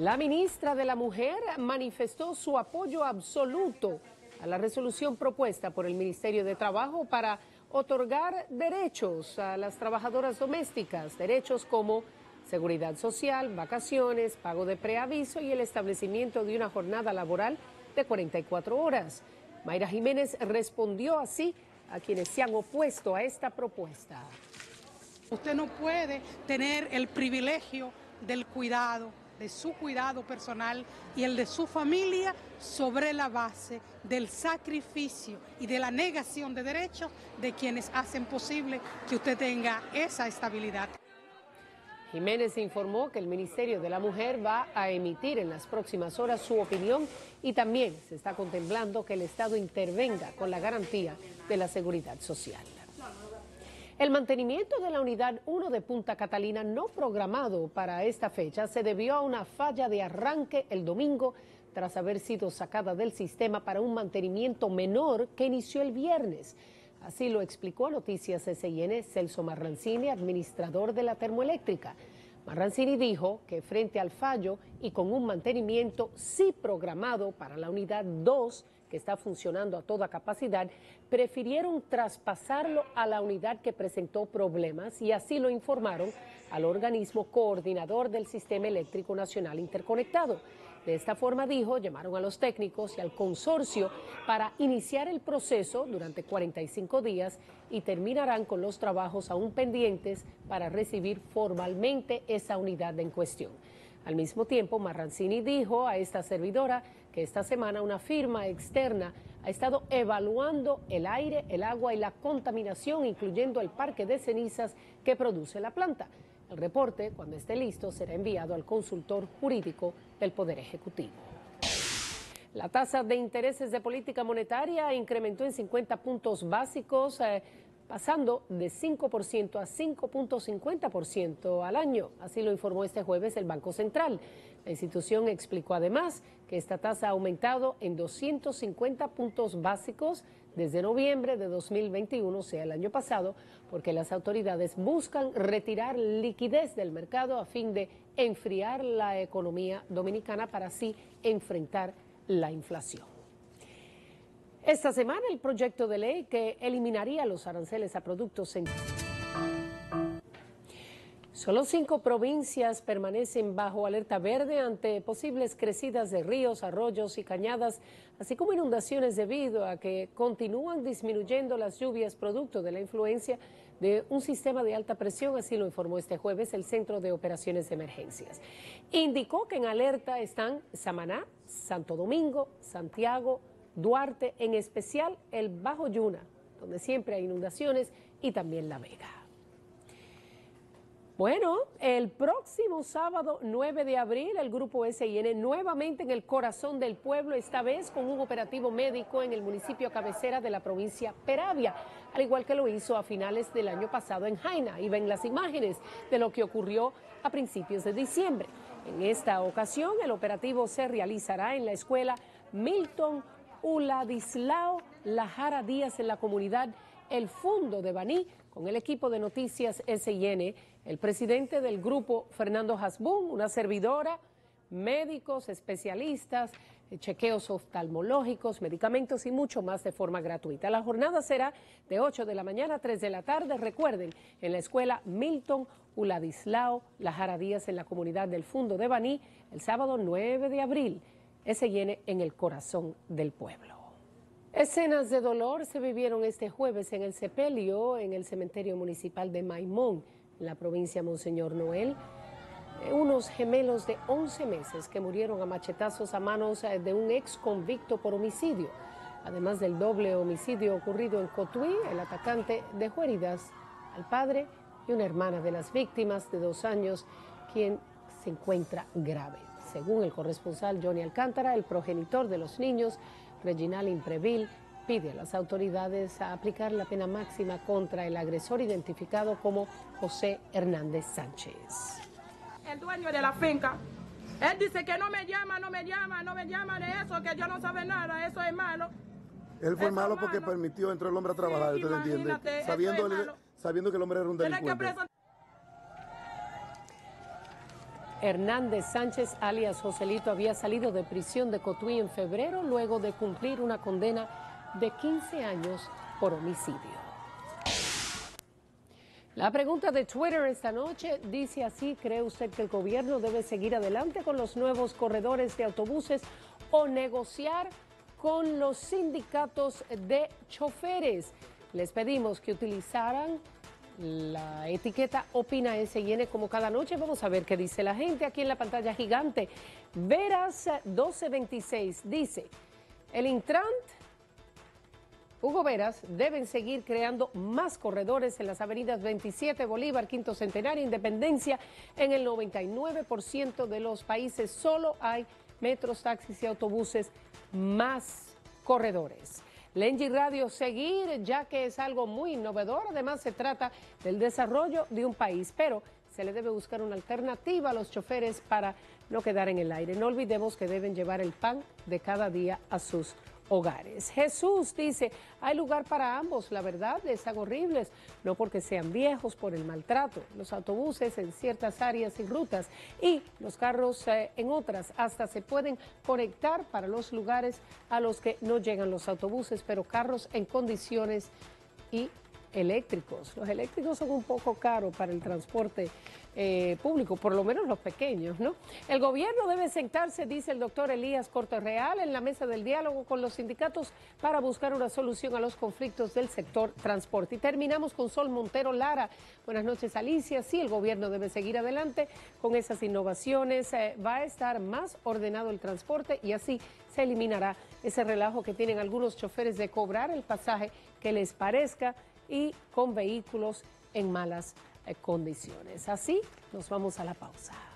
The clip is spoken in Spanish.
La ministra de la Mujer manifestó su apoyo absoluto a la resolución propuesta por el Ministerio de Trabajo para otorgar derechos a las trabajadoras domésticas, derechos como seguridad social, vacaciones, pago de preaviso y el establecimiento de una jornada laboral de 44 horas. Mayra Jiménez respondió así a quienes se han opuesto a esta propuesta. Usted no puede tener el privilegio del cuidado, de su cuidado personal y el de su familia sobre la base del sacrificio y de la negación de derechos de quienes hacen posible que usted tenga esa estabilidad. Jiménez informó que el Ministerio de la Mujer va a emitir en las próximas horas su opinión y también se está contemplando que el Estado intervenga con la garantía de la seguridad social. El mantenimiento de la unidad 1 de Punta Catalina no programado para esta fecha se debió a una falla de arranque el domingo tras haber sido sacada del sistema para un mantenimiento menor que inició el viernes. Así lo explicó a Noticias SIN Celso Marrancini, administrador de la termoeléctrica. Marrancini dijo que frente al fallo y con un mantenimiento sí programado para la unidad 2, que está funcionando a toda capacidad, prefirieron traspasarlo a la unidad que presentó problemas y así lo informaron al organismo coordinador del Sistema Eléctrico Nacional Interconectado. De esta forma, dijo, llamaron a los técnicos y al consorcio para iniciar el proceso durante 45 días y terminarán con los trabajos aún pendientes para recibir formalmente esa unidad en cuestión. Al mismo tiempo, Marrancini dijo a esta servidora que esta semana una firma externa ha estado evaluando el aire, el agua y la contaminación, incluyendo el parque de cenizas que produce la planta. El reporte, cuando esté listo, será enviado al consultor jurídico del Poder Ejecutivo. La tasa de intereses de política monetaria incrementó en 50 puntos básicos, eh, pasando de 5% a 5.50% al año. Así lo informó este jueves el Banco Central. La institución explicó además que esta tasa ha aumentado en 250 puntos básicos desde noviembre de 2021, o sea, el año pasado, porque las autoridades buscan retirar liquidez del mercado a fin de enfriar la economía dominicana para así enfrentar la inflación. Esta semana el proyecto de ley que eliminaría los aranceles a productos en Solo cinco provincias permanecen bajo alerta verde ante posibles crecidas de ríos, arroyos y cañadas, así como inundaciones debido a que continúan disminuyendo las lluvias producto de la influencia de un sistema de alta presión, así lo informó este jueves el Centro de Operaciones de Emergencias. Indicó que en alerta están Samaná, Santo Domingo, Santiago, Duarte, en especial el Bajo Yuna, donde siempre hay inundaciones, y también La Vega. Bueno, el próximo sábado 9 de abril el grupo SIN nuevamente en el corazón del pueblo, esta vez con un operativo médico en el municipio cabecera de la provincia Peravia, al igual que lo hizo a finales del año pasado en Jaina. Y ven las imágenes de lo que ocurrió a principios de diciembre. En esta ocasión el operativo se realizará en la escuela Milton Uladislao Lajara Díaz en la comunidad El Fundo de Baní con el equipo de noticias SIN el presidente del grupo, Fernando Hasbun, una servidora, médicos, especialistas, chequeos oftalmológicos, medicamentos y mucho más de forma gratuita. La jornada será de 8 de la mañana a 3 de la tarde. Recuerden, en la escuela Milton Uladislao Lajara Díaz en la comunidad del Fundo de Baní, el sábado 9 de abril. Viene en el corazón del pueblo. Escenas de dolor se vivieron este jueves en el sepelio en el cementerio municipal de Maimón la provincia Monseñor Noel. Eh, unos gemelos de 11 meses que murieron a machetazos a manos eh, de un ex convicto por homicidio. Además del doble homicidio ocurrido en Cotuí, el atacante dejó heridas al padre y una hermana de las víctimas de dos años, quien se encuentra grave. Según el corresponsal Johnny Alcántara, el progenitor de los niños, Reginal Impreville, pide a las autoridades a aplicar la pena máxima contra el agresor identificado como José Hernández Sánchez. El dueño de la finca, él dice que no me llama, no me llama, no me llama de eso, que yo no sabe nada, eso es malo. Él fue malo porque permitió entrar el hombre a trabajar, ¿usted entiende? Sabiendo, sabiendo que el hombre era un delincuente. Hernández Sánchez, alias Joselito, había salido de prisión de Cotuí en febrero luego de cumplir una condena de 15 años por homicidio. La pregunta de Twitter esta noche dice así, ¿cree usted que el gobierno debe seguir adelante con los nuevos corredores de autobuses o negociar con los sindicatos de choferes? Les pedimos que utilizaran la etiqueta Opina SIN como cada noche. Vamos a ver qué dice la gente aquí en la pantalla gigante. Veras 1226 dice, el Intrant Hugo Veras deben seguir creando más corredores en las avenidas 27, Bolívar, Quinto Centenario, Independencia. En el 99% de los países solo hay metros, taxis y autobuses más corredores. Lengy Radio seguir, ya que es algo muy innovador. Además, se trata del desarrollo de un país, pero se le debe buscar una alternativa a los choferes para no quedar en el aire. No olvidemos que deben llevar el pan de cada día a sus hogares. Jesús dice, hay lugar para ambos, la verdad, están horribles, no porque sean viejos, por el maltrato, los autobuses en ciertas áreas y rutas y los carros eh, en otras, hasta se pueden conectar para los lugares a los que no llegan los autobuses, pero carros en condiciones y eléctricos. Los eléctricos son un poco caros para el transporte eh, público, por lo menos los pequeños, ¿no? El gobierno debe sentarse, dice el doctor Elías Cortorreal, en la mesa del diálogo con los sindicatos para buscar una solución a los conflictos del sector transporte. Y terminamos con Sol Montero Lara. Buenas noches, Alicia. Sí, el gobierno debe seguir adelante con esas innovaciones. Eh, va a estar más ordenado el transporte y así se eliminará ese relajo que tienen algunos choferes de cobrar el pasaje que les parezca y con vehículos en malas condiciones. Así nos vamos a la pausa.